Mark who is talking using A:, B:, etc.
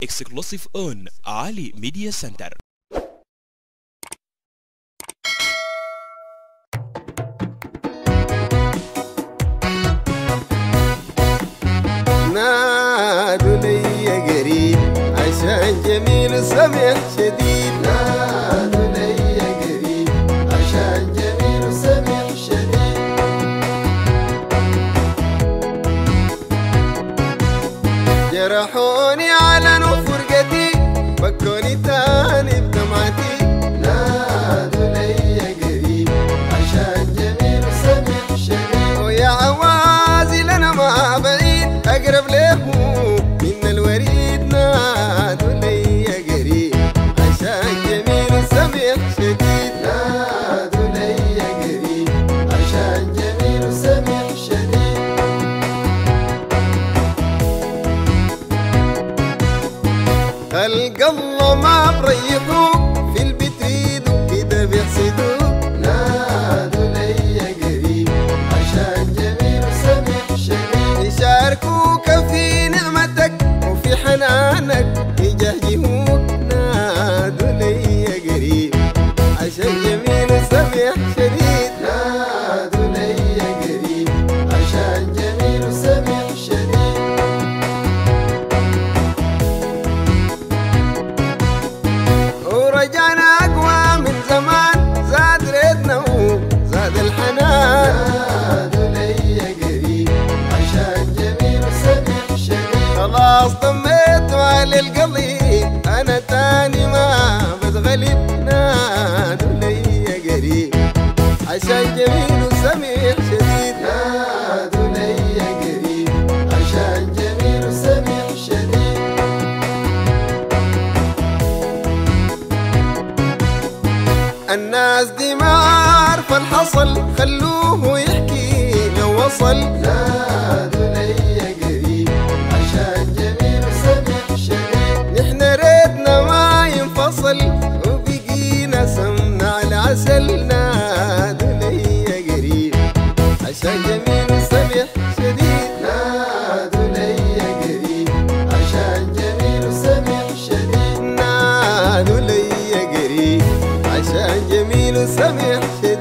A: exclusive on Ali Media Center.
B: نادوا لي قريب عشان جميل سمع شديد جرحوني على فرقتي فكوني تاني بدمعتي نادوا لي قريب عشان جميل سمع شديد ويا عوازل أنا ما بعيد أقرب له من الوريد. نادوا لي قريب عشان جميل الله ما بريحوك في البيت يدوا كده بيحسدوك نادوا لي قريب عشان جميل شديد يشاركوك في نعمتك وفي حنانك. ورجعنا أقوى من زمان. زاد ريتنا وزاد الحنان. خلاص طميت على القليب أنا تاني ما بتغلب نادوا لي قريب. عشان جميل. الناس دي ما عارفة الحصل خلوه يحكي لو وصل. نادوا لي قريب عشان جميل وسمح شديد. نحن ريتنا ما ينفصل وبقينا سمنا على عسل نادوا لي قريب عشان جميل شديد نادوا لي قريب